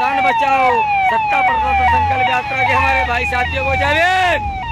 संविधान बचाओ सत्ता प्रदर्शन संकल्प यात्रा के हमारे भाई साथियों को जावेद